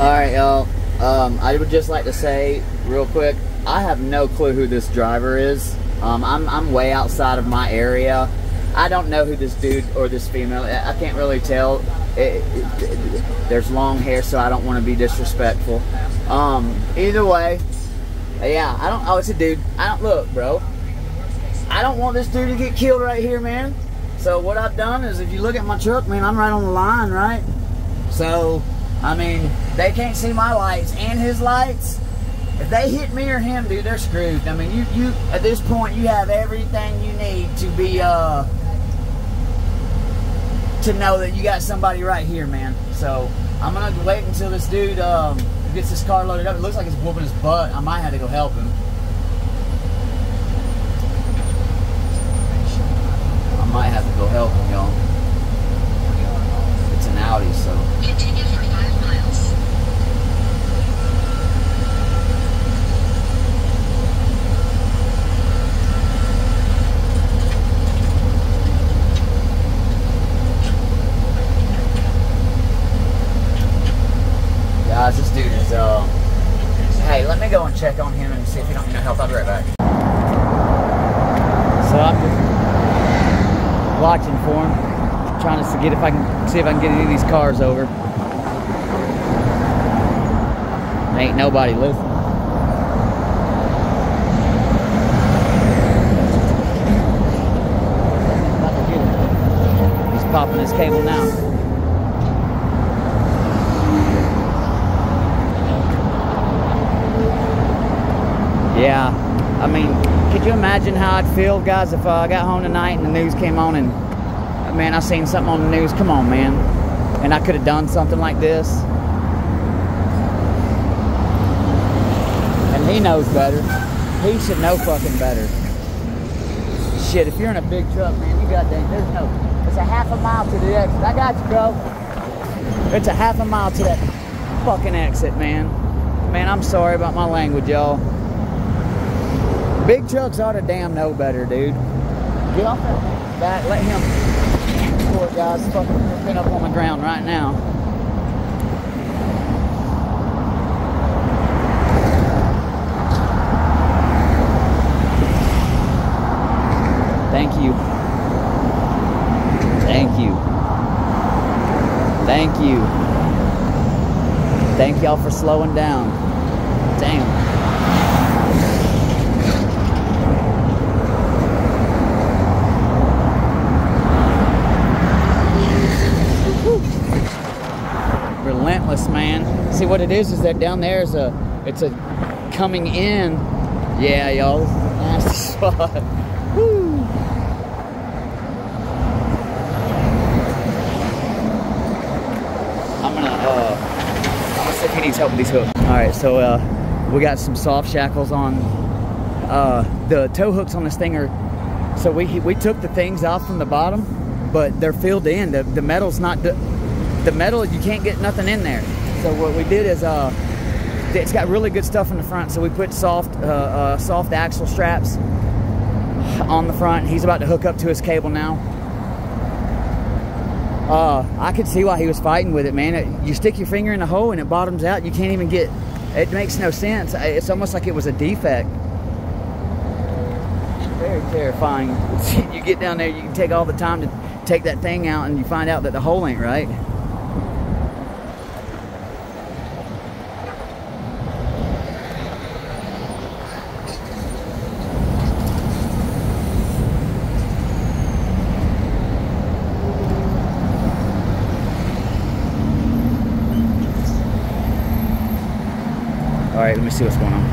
All right, y'all. Um, I would just like to say real quick, I have no clue who this driver is. Um, I'm, I'm way outside of my area. I don't know who this dude or this female. I can't really tell. It, it, it, there's long hair, so I don't want to be disrespectful. Um, either way, yeah, I don't. Oh, it's a dude. I don't look, bro. I don't want this dude to get killed right here, man. So what I've done is, if you look at my truck, man, I'm right on the line, right? So, I mean, they can't see my lights and his lights. If they hit me or him, dude, they're screwed. I mean, you, you at this point, you have everything you need to be, uh, to know that you got somebody right here, man. So I'm gonna wait until this dude um, gets his car loaded up. It looks like he's whooping his butt. I might have to go help him. I might have to go help him, y'all. It's an Audi, so. Continue for five miles. Guys, this dude is, uh, go and check on him and see if he don't need no help. I'll be right back. So I'm just watching for him, trying to get if I can see if I can get any of these cars over. Ain't nobody listening. He's popping his cable now. Yeah, I mean, could you imagine how I'd feel, guys, if uh, I got home tonight and the news came on and, man, I seen something on the news. Come on, man. And I could have done something like this. And he knows better. He should know fucking better. Shit, if you're in a big truck, man, you got that. There's no. It's a half a mile to the exit. I got you, bro. It's a half a mile to that fucking exit, man. Man, I'm sorry about my language, y'all. Big trucks ought to damn know better, dude. Get off that back. Let him. Poor guy's fucking up on the ground right now. Thank you. Thank you. Thank you. Thank y'all for slowing down. Damn. Man. See what it is is that down there is a it's a coming in. Yeah, y'all, is spot. Woo. I'm gonna uh I'm gonna see if he needs help with these hooks. Alright, so uh we got some soft shackles on uh the tow hooks on this thing are so we we took the things off from the bottom, but they're filled in. The the metal's not the metal you can't get nothing in there. So what we did is uh it's got really good stuff in the front. So we put soft uh, uh, soft axle straps on the front. He's about to hook up to his cable now. Uh i could see why he was fighting with it man. It, you stick your finger in the hole and it bottoms out. You can't even get it makes no sense. It's almost like it was a defect. Very terrifying. You get down there you can take all the time to take that thing out and you find out that the hole ain't right right, let me see what's going on.